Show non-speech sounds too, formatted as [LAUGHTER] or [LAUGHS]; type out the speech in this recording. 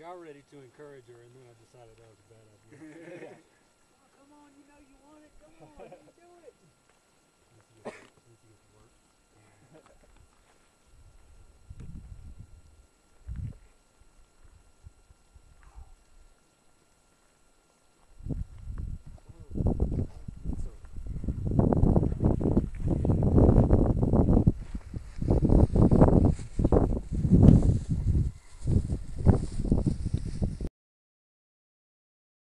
got ready to encourage her, and then I decided that was a bad idea. [LAUGHS]